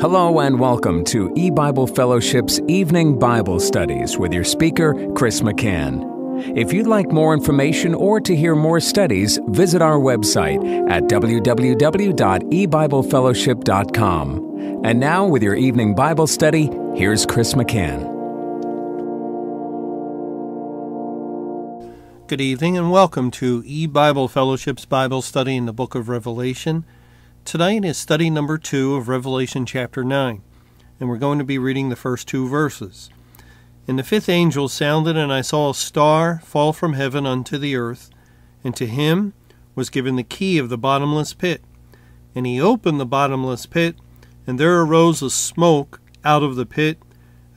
Hello and welcome to eBible Fellowship's Evening Bible Studies with your speaker, Chris McCann. If you'd like more information or to hear more studies, visit our website at www.ebiblefellowship.com. And now, with your evening Bible study, here's Chris McCann. Good evening and welcome to E Bible Fellowship's Bible study in the book of Revelation. Tonight is study number two of Revelation chapter 9, and we're going to be reading the first two verses. And the fifth angel sounded, and I saw a star fall from heaven unto the earth, and to him was given the key of the bottomless pit. And he opened the bottomless pit, and there arose a smoke out of the pit,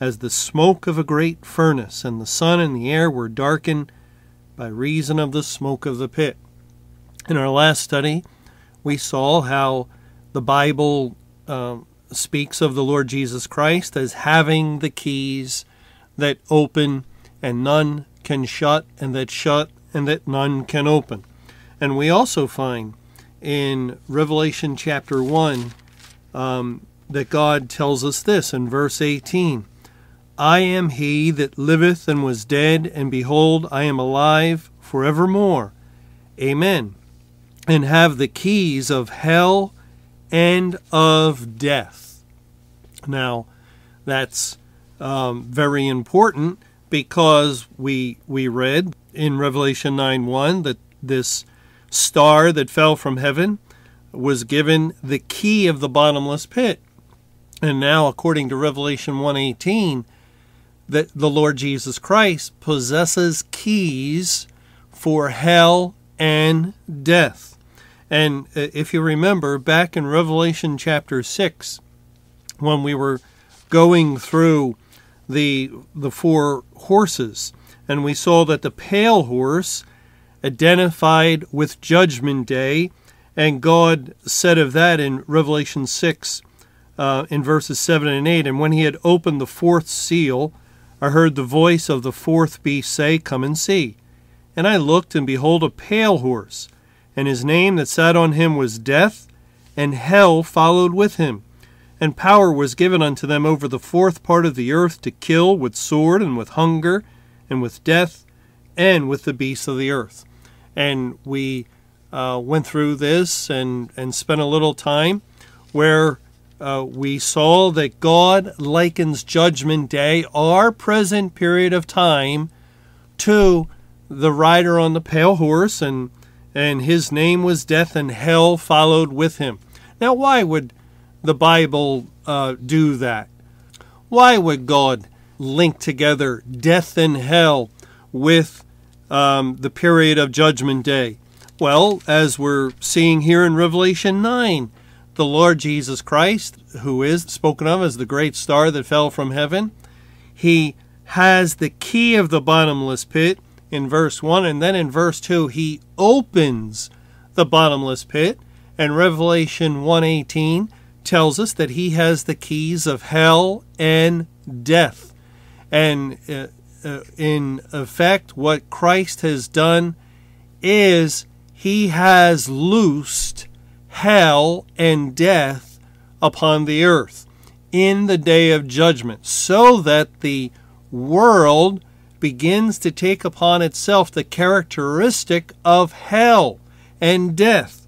as the smoke of a great furnace, and the sun and the air were darkened by reason of the smoke of the pit. In our last study, we saw how the Bible uh, speaks of the Lord Jesus Christ as having the keys that open and none can shut, and that shut and that none can open. And we also find in Revelation chapter 1 um, that God tells us this in verse 18 I am he that liveth and was dead, and behold, I am alive forevermore. Amen and have the keys of hell and of death. Now, that's um, very important because we we read in Revelation 9 1 that this star that fell from heaven was given the key of the bottomless pit. And now, according to Revelation 1:18, that the Lord Jesus Christ possesses keys for hell and death. And uh, if you remember back in Revelation chapter 6, when we were going through the, the four horses, and we saw that the pale horse identified with Judgment Day, and God said of that in Revelation 6, uh, in verses 7 and 8, and when he had opened the fourth seal, I heard the voice of the fourth beast say, Come and see. And I looked, and behold, a pale horse and his name that sat on him was Death, and hell followed with him. And power was given unto them over the fourth part of the earth to kill with sword and with hunger and with death and with the beasts of the earth. And we uh, went through this and, and spent a little time where uh, we saw that God likens Judgment Day, our present period of time, to the rider on the pale horse and and his name was death, and hell followed with him. Now, why would the Bible uh, do that? Why would God link together death and hell with um, the period of Judgment Day? Well, as we're seeing here in Revelation 9, the Lord Jesus Christ, who is spoken of as the great star that fell from heaven, he has the key of the bottomless pit in verse 1 and then in verse 2 he opens the bottomless pit and Revelation 1:18 tells us that he has the keys of hell and death. And uh, uh, in effect what Christ has done is he has loosed hell and death upon the earth in the day of judgment so that the world begins to take upon itself the characteristic of hell and death.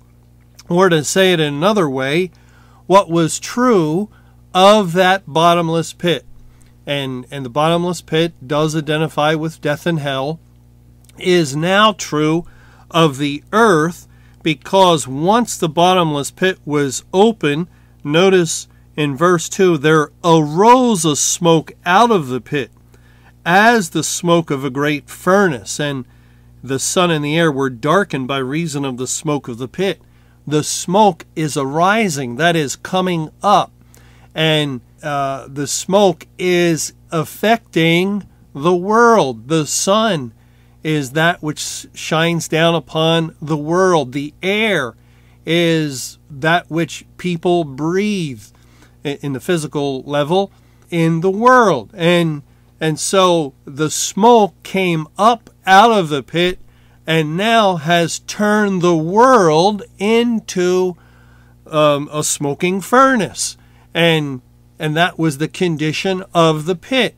Or to say it another way, what was true of that bottomless pit. And, and the bottomless pit does identify with death and hell, is now true of the earth because once the bottomless pit was open, notice in verse 2 there arose a smoke out of the pit as the smoke of a great furnace, and the sun and the air were darkened by reason of the smoke of the pit. The smoke is arising, that is, coming up, and uh, the smoke is affecting the world. The sun is that which shines down upon the world. The air is that which people breathe in the physical level in the world. And and so the smoke came up out of the pit and now has turned the world into um, a smoking furnace, and and that was the condition of the pit.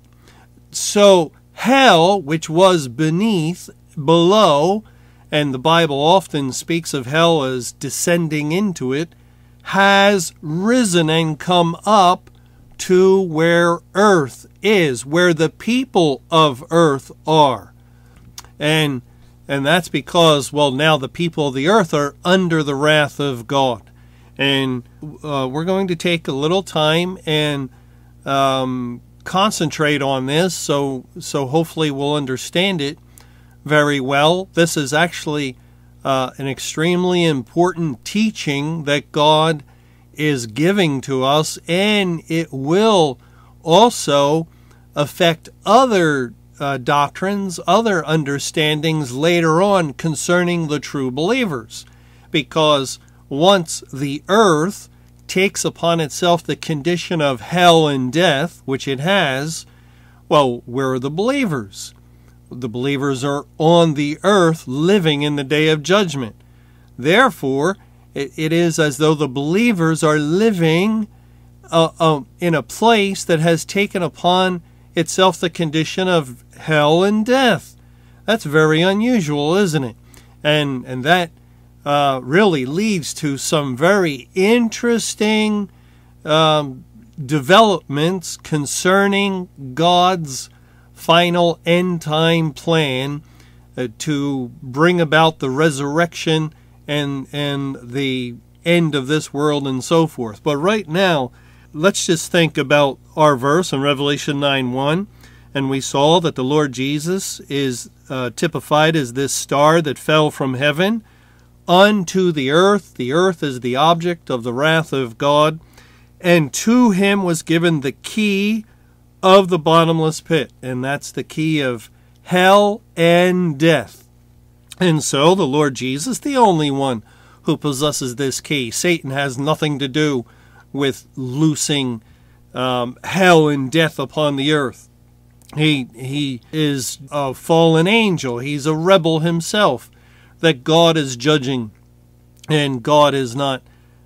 So hell, which was beneath, below, and the Bible often speaks of hell as descending into it, has risen and come up to where earth is, where the people of earth are. And and that's because well now the people of the earth are under the wrath of God. And uh, we're going to take a little time and um, concentrate on this so so hopefully we'll understand it very well. This is actually uh, an extremely important teaching that God is giving to us, and it will also affect other uh, doctrines, other understandings later on concerning the true believers. Because once the earth takes upon itself the condition of hell and death, which it has, well, where are the believers? The believers are on the earth living in the day of judgment. Therefore, it, it is as though the believers are living uh, uh, in a place that has taken upon itself the condition of hell and death. That's very unusual, isn't it? And and that uh, really leads to some very interesting um, developments concerning God's final end time plan uh, to bring about the resurrection and and the end of this world and so forth. But right now, let's just think about our verse in Revelation 9 1. And we saw that the Lord Jesus is uh, typified as this star that fell from heaven unto the earth. The earth is the object of the wrath of God. And to him was given the key of the bottomless pit. And that's the key of hell and death. And so the Lord Jesus, the only one who possesses this key, Satan has nothing to do with loosing um, hell and death upon the earth. He he is a fallen angel. He's a rebel himself that God is judging, and God is not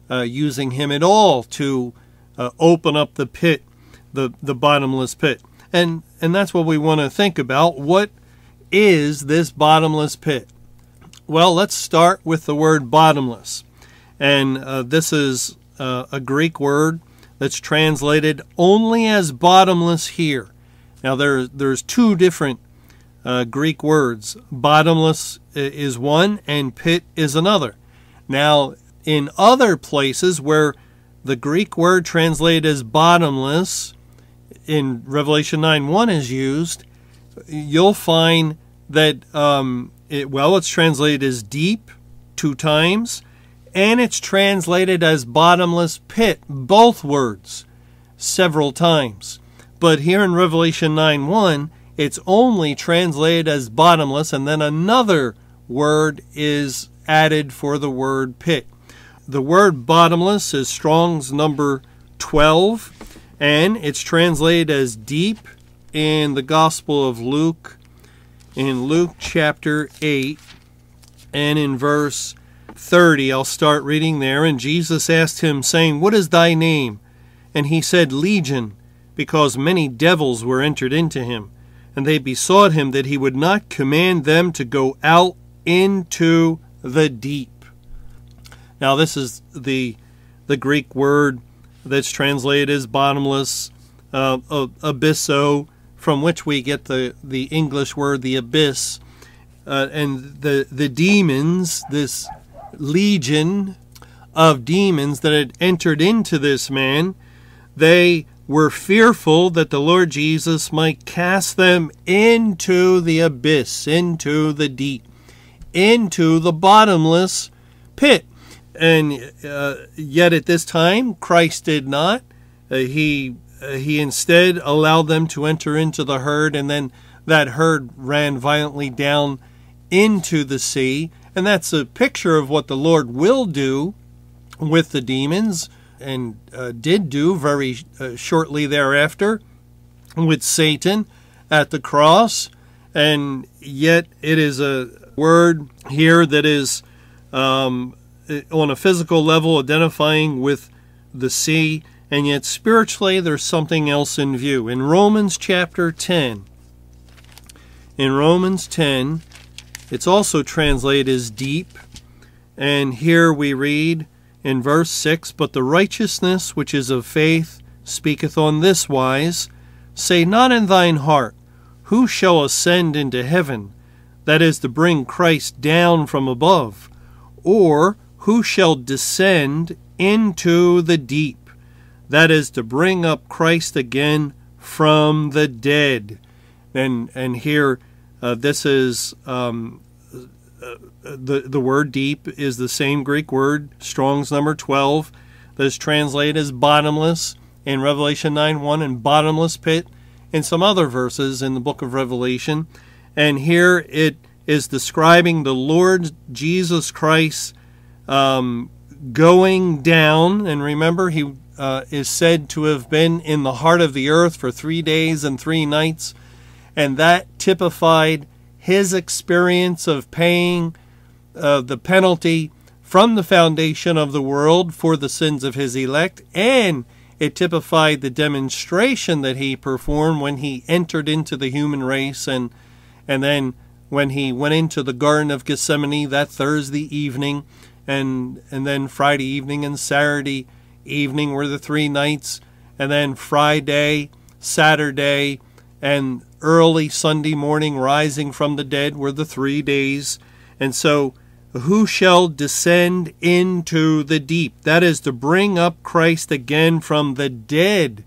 uh, using him at all to uh, open up the pit, the the bottomless pit, and and that's what we want to think about. What is this bottomless pit? Well, let's start with the word bottomless, and uh, this is uh, a Greek word that's translated only as bottomless here. Now there there's two different uh, Greek words. Bottomless is one, and pit is another. Now, in other places where the Greek word translated as bottomless in Revelation 9 1 is used, you'll find that, um, it, well, it's translated as deep two times, and it's translated as bottomless pit, both words, several times. But here in Revelation 9 1, it's only translated as bottomless, and then another word is added for the word pit. The word bottomless is Strong's number 12, and it's translated as deep in the Gospel of Luke, in Luke chapter 8, and in verse 30. I'll start reading there. And Jesus asked him, saying, What is thy name? And he said, Legion, because many devils were entered into him and they besought him that he would not command them to go out into the deep. Now, this is the the Greek word that's translated as bottomless, uh, abysso, from which we get the, the English word the abyss. Uh, and the, the demons, this legion of demons that had entered into this man, they were fearful that the Lord Jesus might cast them into the abyss, into the deep, into the bottomless pit. And uh, yet at this time, Christ did not. Uh, he uh, he instead allowed them to enter into the herd, and then that herd ran violently down into the sea. And that's a picture of what the Lord will do with the demons and uh, did do very uh, shortly thereafter with Satan at the cross. And yet, it is a word here that is um, on a physical level identifying with the sea, and yet spiritually there's something else in view. In Romans chapter 10, in Romans 10, it's also translated as deep, and here we read in verse 6 But the righteousness which is of faith speaketh on this wise Say not in thine heart, Who shall ascend into heaven? That is to bring Christ down from above. Or, Who shall descend into the deep? That is to bring up Christ again from the dead. And, and here, uh, this is um, uh, the, the word deep is the same Greek word, Strong's number 12, that is translated as bottomless in Revelation 9 1 and bottomless pit in some other verses in the book of Revelation. And here it is describing the Lord Jesus Christ um, going down. And remember, he uh, is said to have been in the heart of the earth for three days and three nights. And that typified his experience of paying uh, the penalty from the foundation of the world for the sins of his elect. And it typified the demonstration that he performed when he entered into the human race and and then when he went into the garden of Gethsemane that Thursday evening and and then Friday evening and Saturday evening were the three nights. And then Friday, Saturday and early Sunday morning rising from the dead were the 3 days. And so who shall descend into the deep. That is to bring up Christ again from the dead.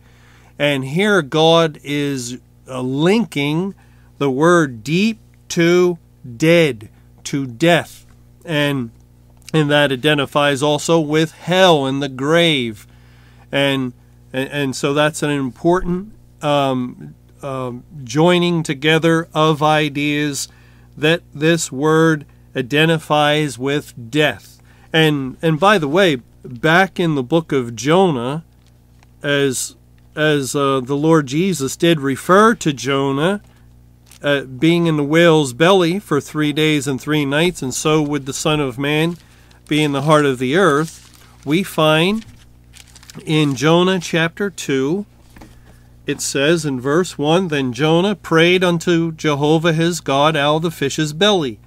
And here God is uh, linking the word deep to dead, to death. And and that identifies also with hell and the grave. And and, and so that's an important um, um, joining together of ideas that this word identifies with death. And and by the way, back in the book of Jonah, as as uh, the Lord Jesus did refer to Jonah uh, being in the whale's belly for three days and three nights, and so would the Son of Man be in the heart of the earth, we find in Jonah chapter 2, it says in verse 1 Then Jonah prayed unto Jehovah his God out of the fish's belly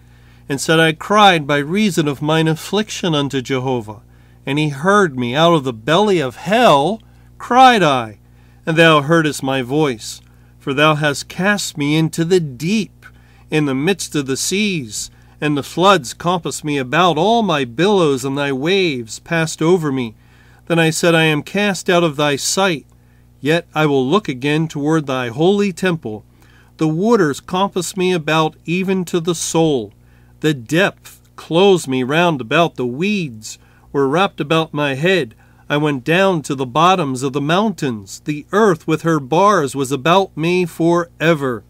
and said, I cried by reason of mine affliction unto Jehovah. And he heard me out of the belly of hell, cried I, and thou heardest my voice. For thou hast cast me into the deep, in the midst of the seas, and the floods compassed me about, all my billows and thy waves passed over me. Then I said, I am cast out of thy sight, yet I will look again toward thy holy temple. The waters compass me about even to the soul. The depth closed me round about, the weeds were wrapped about my head. I went down to the bottoms of the mountains. The earth with her bars was about me for ever.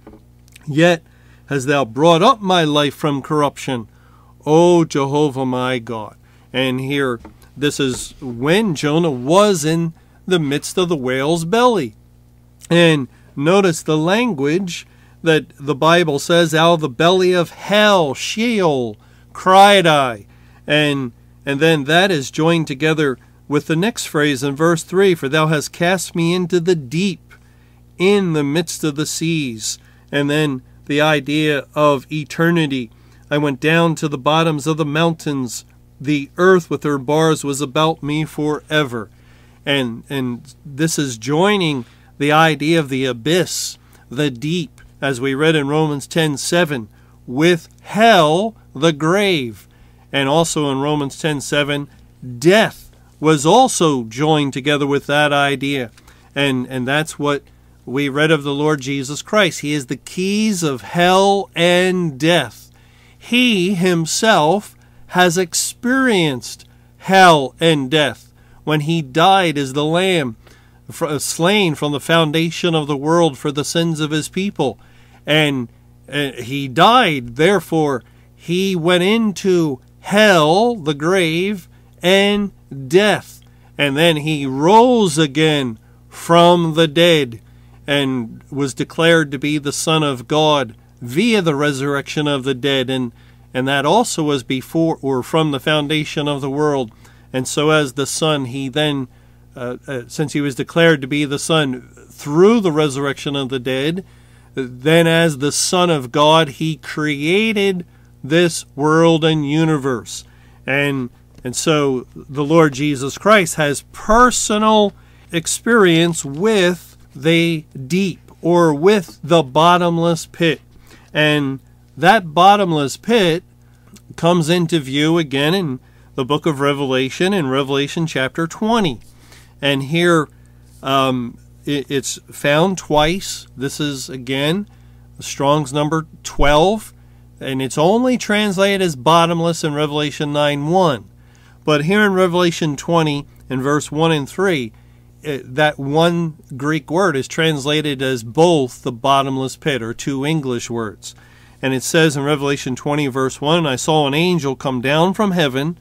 Yet hast thou brought up my life from corruption, O Jehovah my God. And here, this is when Jonah was in the midst of the whale's belly. And notice the language that the Bible says, out of the belly of hell, Sheol, cried I. And, and then that is joined together with the next phrase in verse 3 For thou hast cast me into the deep, in the midst of the seas. And then the idea of eternity. I went down to the bottoms of the mountains. The earth with her bars was about me forever. And, and this is joining the idea of the abyss, the deep, as we read in Romans 10:7, with hell, the grave. And also in Romans 10:7, death was also joined together with that idea. And and that's what we read of the Lord Jesus Christ. He is the keys of hell and death. He himself has experienced hell and death when he died as the lamb slain from the foundation of the world for the sins of his people and uh, he died. Therefore, he went into hell, the grave, and death. And then he rose again from the dead and was declared to be the Son of God via the resurrection of the dead. And, and that also was before or from the foundation of the world. And so, as the Son, he then, uh, uh, since he was declared to be the Son through the resurrection of the dead, then as the Son of God, he created this world and universe. And and so the Lord Jesus Christ has personal experience with the deep or with the bottomless pit. And that bottomless pit comes into view again in the book of Revelation, in Revelation chapter 20. And here um, it, it's found twice. This is, again, Strong's number 12, and it's only translated as bottomless in Revelation 9 1. But here in Revelation 20, in verse 1 and 3, it, that one Greek word is translated as both the bottomless pit, or two English words. And it says in Revelation 20, verse 1 I saw an angel come down from heaven,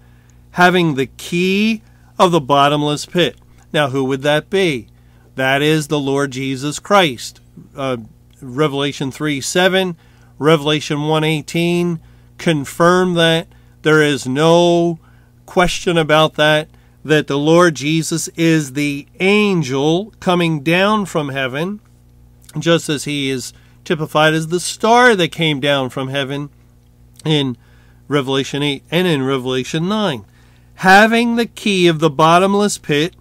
having the key of the bottomless pit. Now, who would that be? That is the Lord Jesus Christ. Uh, Revelation 3 7, Revelation 1 18 confirm that. There is no question about that that the Lord Jesus is the angel coming down from heaven, just as he is typified as the star that came down from heaven in Revelation 8 and in Revelation 9. Having the key of the bottomless pit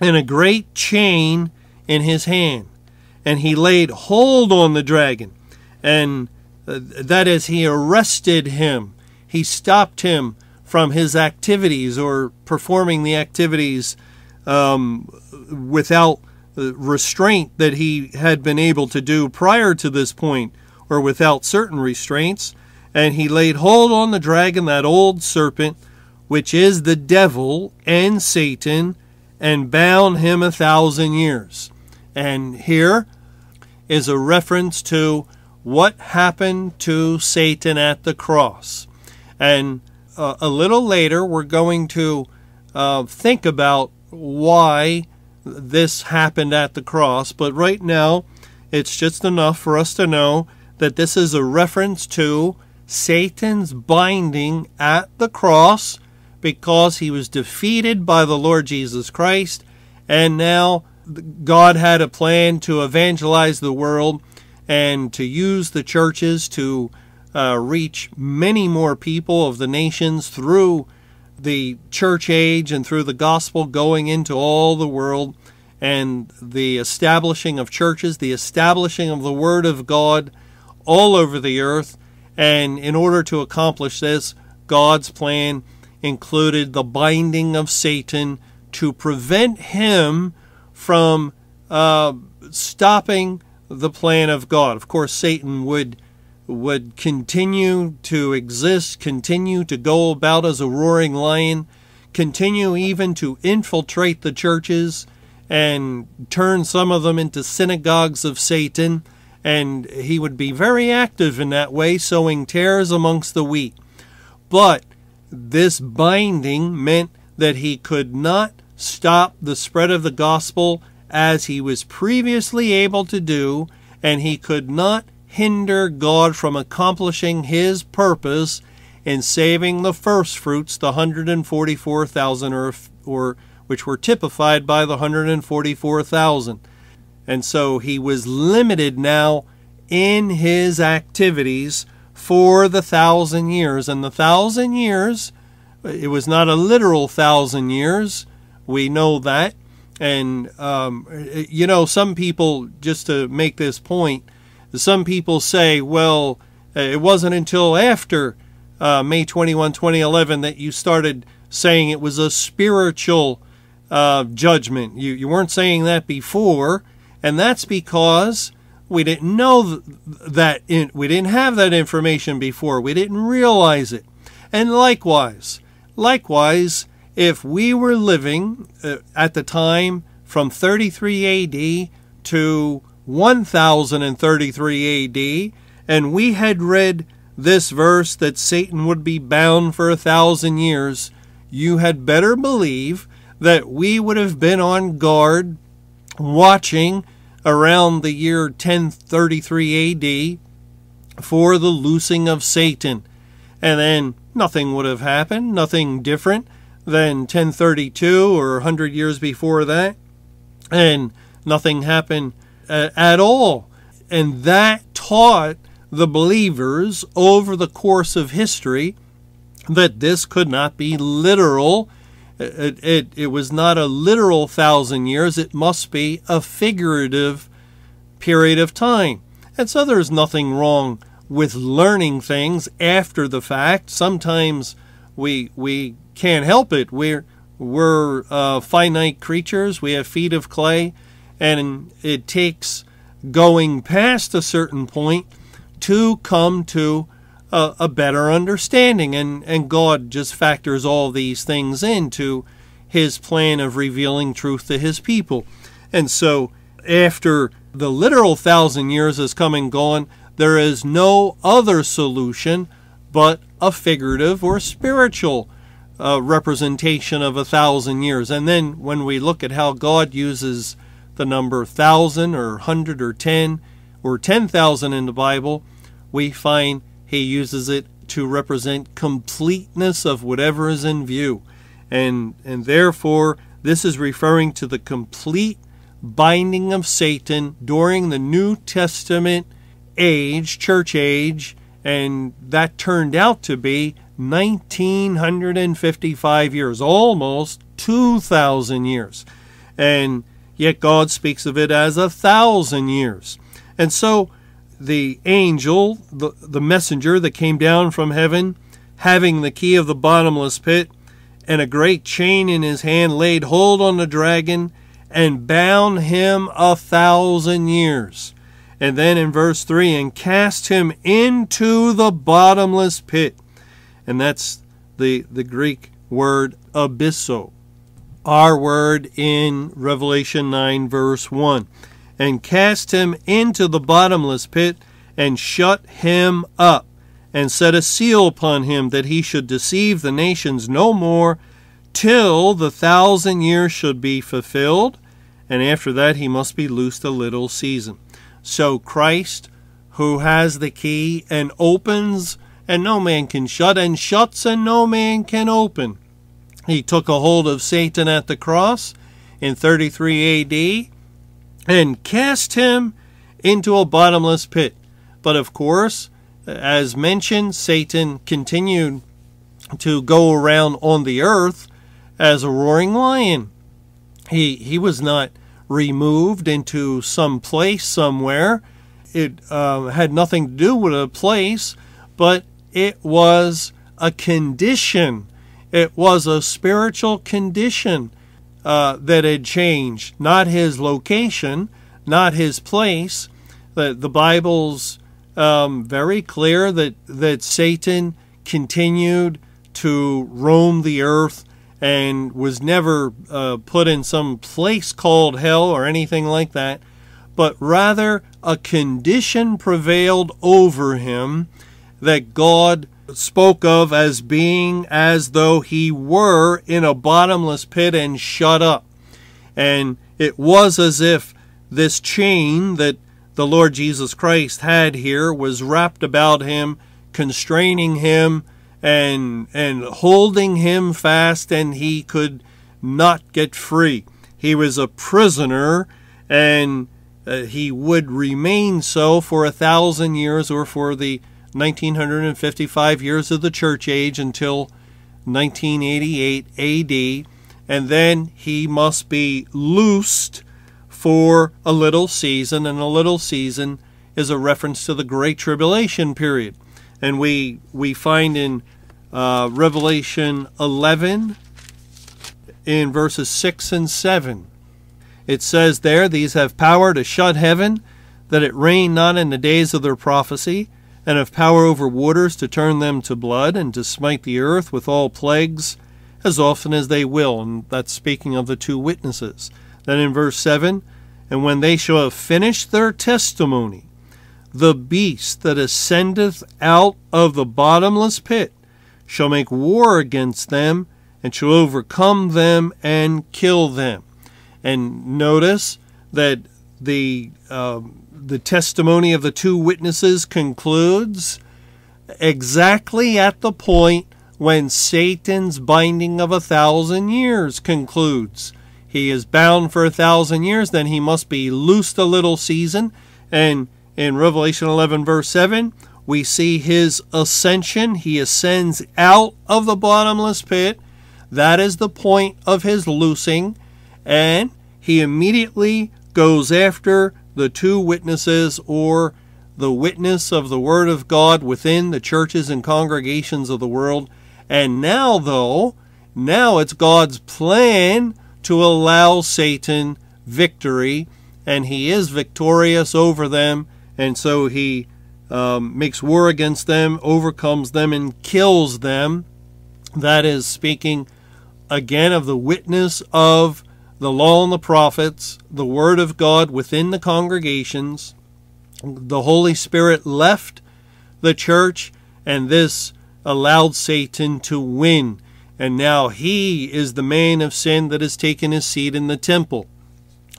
and a great chain in his hand. And he laid hold on the dragon, and uh, that is, he arrested him. He stopped him from his activities or performing the activities um, without restraint that he had been able to do prior to this point or without certain restraints. And he laid hold on the dragon, that old serpent, which is the devil and Satan, and bound him a thousand years. And here is a reference to what happened to Satan at the cross. And uh, a little later, we're going to uh, think about why this happened at the cross, but right now, it's just enough for us to know that this is a reference to Satan's binding at the cross because he was defeated by the Lord Jesus Christ, and now God had a plan to evangelize the world and to use the churches to uh, reach many more people of the nations through the church age and through the gospel going into all the world and the establishing of churches, the establishing of the Word of God all over the earth. And in order to accomplish this, God's plan included the binding of Satan to prevent him from uh, stopping the plan of God. Of course, Satan would would continue to exist, continue to go about as a roaring lion, continue even to infiltrate the churches and turn some of them into synagogues of Satan. And he would be very active in that way, sowing tares amongst the wheat. But this binding meant that he could not stop the spread of the gospel as he was previously able to do, and he could not hinder God from accomplishing his purpose in saving the first fruits, the 144,000 or, or which were typified by the 144,000. And so he was limited now in his activities for the thousand years. And the thousand years, it was not a literal thousand years. We know that. And, um, you know, some people, just to make this point, some people say, well, it wasn't until after uh, May 21, 2011 that you started saying it was a spiritual uh, judgment. You, you weren't saying that before, and that's because we didn't know that in, we didn't have that information before. We didn't realize it. And likewise, likewise, if we were living uh, at the time from 33 AD to 1033 AD, and we had read this verse that Satan would be bound for a thousand years, you had better believe that we would have been on guard watching around the year 1033 AD for the loosing of Satan. and then nothing would have happened, nothing different than 1032 or 100 years before that, and nothing happened uh, at all. And that taught the believers over the course of history that this could not be literal. It, it, it, was not a literal thousand years, it must be a figurative period of time. And so there's nothing wrong with learning things after the fact. Sometimes we we can't help it. We're we're uh, finite creatures. We have feet of clay, and it takes going past a certain point to come to a, a better understanding. And and God just factors all these things into His plan of revealing truth to His people. And so after the literal thousand years has come and gone, there is no other solution but a figurative or spiritual uh, representation of a thousand years. And then when we look at how God uses the number thousand or hundred or ten or ten thousand in the Bible, we find he uses it to represent completeness of whatever is in view. And, and therefore, this is referring to the complete binding of Satan during the New Testament age, church age, and that turned out to be 1955 years, almost 2,000 years. And yet God speaks of it as a thousand years. And so the angel, the, the messenger that came down from heaven, having the key of the bottomless pit and a great chain in his hand, laid hold on the dragon and bound him a thousand years. And then in verse 3, and cast him into the bottomless pit. And that's the, the Greek word abysso. Our word in Revelation 9, verse 1. And cast him into the bottomless pit, and shut him up, and set a seal upon him, that he should deceive the nations no more, till the thousand years should be fulfilled, and after that he must be loosed a little season. So Christ, who has the key and opens, and no man can shut, and shuts, and no man can open. He took a hold of Satan at the cross in 33 AD and cast him into a bottomless pit. But of course, as mentioned, Satan continued to go around on the earth as a roaring lion. He, he was not removed into some place somewhere. It uh, had nothing to do with a place, but it was a condition. It was a spiritual condition uh, that had changed, not his location, not his place. The, the Bible's um, very clear that, that Satan continued to roam the earth and was never uh, put in some place called hell or anything like that, but rather a condition prevailed over him that God spoke of as being as though he were in a bottomless pit and shut up. And it was as if this chain that the Lord Jesus Christ had here was wrapped about him, constraining him and and holding him fast and he could not get free. He was a prisoner and uh, he would remain so for a thousand years or for the 1955 years of the church age until 1988 AD, and then he must be loosed for a little season, and a little season is a reference to the Great Tribulation period. And we, we find in uh, Revelation 11 in verses 6 and 7. It says there, These have power to shut heaven, that it rain not in the days of their prophecy, and have power over waters to turn them to blood, and to smite the earth with all plagues as often as they will. And that's speaking of the two witnesses. Then in verse 7, And when they shall have finished their testimony, the beast that ascendeth out of the bottomless pit shall make war against them and shall overcome them and kill them. And notice that the uh, the testimony of the two witnesses concludes exactly at the point when Satan's binding of a thousand years concludes. He is bound for a thousand years, then he must be loosed a little season. And in Revelation 11, verse 7, we see his ascension. He ascends out of the bottomless pit. That is the point of his loosing. And he immediately goes after the two witnesses or the witness of the Word of God within the churches and congregations of the world. And now, though, now it's God's plan to allow Satan victory, and he is victorious over them, and so he um, makes war against them, overcomes them, and kills them. That is speaking again of the witness of the law and the prophets, the word of God within the congregations. The Holy Spirit left the church, and this allowed Satan to win. And now he is the man of sin that has taken his seat in the temple.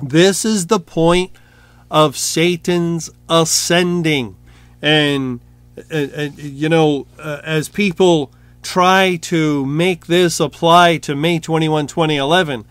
This is the point of Satan's ascending. And, uh, you know, uh, as people try to make this apply to May 21, 2011,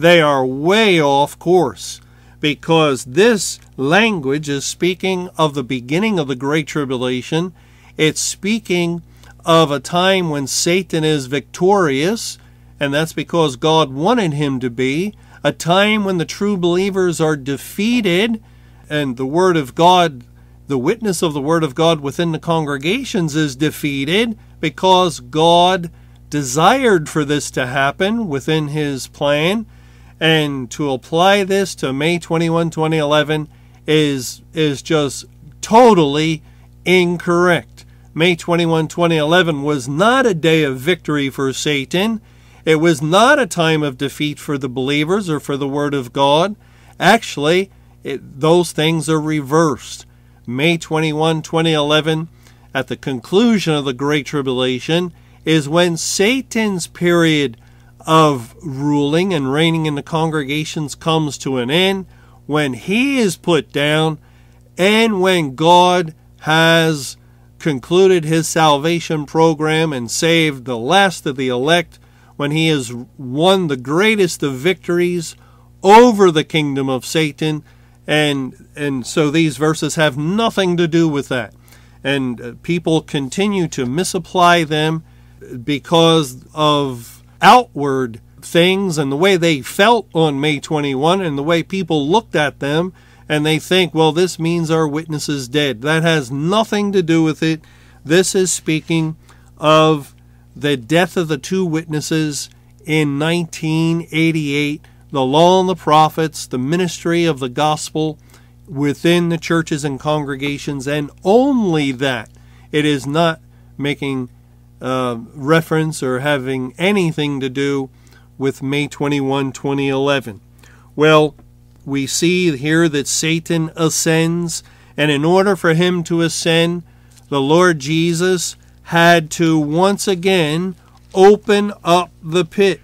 they are way off course because this language is speaking of the beginning of the Great Tribulation. It's speaking of a time when Satan is victorious, and that's because God wanted him to be, a time when the true believers are defeated, and the Word of God the witness of the Word of God within the congregations is defeated because God desired for this to happen within His plan. And to apply this to May 21, 2011 is, is just totally incorrect. May 21, 2011 was not a day of victory for Satan. It was not a time of defeat for the believers or for the Word of God. Actually, it, those things are reversed. May 21, 2011, at the conclusion of the Great Tribulation, is when Satan's period of ruling and reigning in the congregations comes to an end, when he is put down, and when God has concluded his salvation program and saved the last of the elect, when he has won the greatest of victories over the kingdom of Satan. And and so these verses have nothing to do with that. And uh, people continue to misapply them because of outward things and the way they felt on May 21 and the way people looked at them and they think well this means our witness is dead that has nothing to do with it this is speaking of the death of the two witnesses in 1988 the law and the prophets, the ministry of the gospel within the churches and congregations, and only that. It is not making uh, reference or having anything to do with May 21, 2011. Well, we see here that Satan ascends, and in order for him to ascend, the Lord Jesus had to once again open up the pit.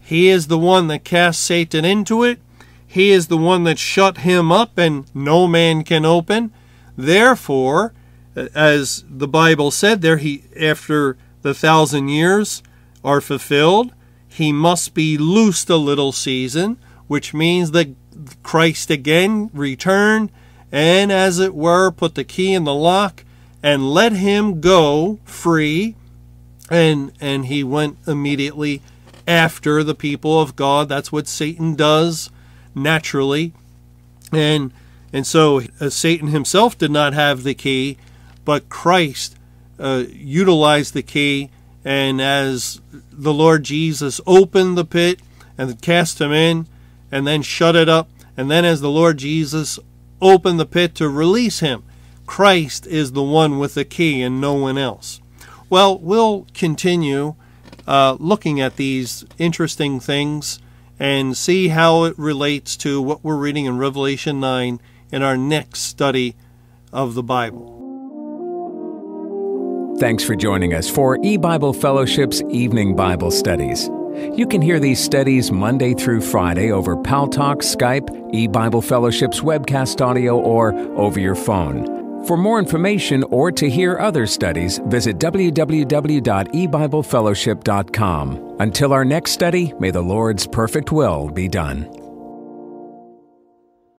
He is the one that cast Satan into it. He is the one that shut him up and no man can open. Therefore, as the Bible said there, he after the thousand years are fulfilled, he must be loosed a little season, which means that Christ again returned and as it were put the key in the lock and let him go free and and he went immediately after the people of God. That's what Satan does naturally. And and so uh, Satan himself did not have the key, but Christ uh, utilized the key. And as the Lord Jesus opened the pit and cast him in, and then shut it up, and then as the Lord Jesus opened the pit to release him, Christ is the one with the key and no one else. Well, we'll continue uh, looking at these interesting things and see how it relates to what we're reading in Revelation 9 in our next study of the Bible. Thanks for joining us for eBible Fellowship's Evening Bible Studies. You can hear these studies Monday through Friday over Paltalk, Skype, eBible Fellowship's webcast audio, or over your phone. For more information or to hear other studies, visit www.ebiblefellowship.com. Until our next study, may the Lord's perfect will be done.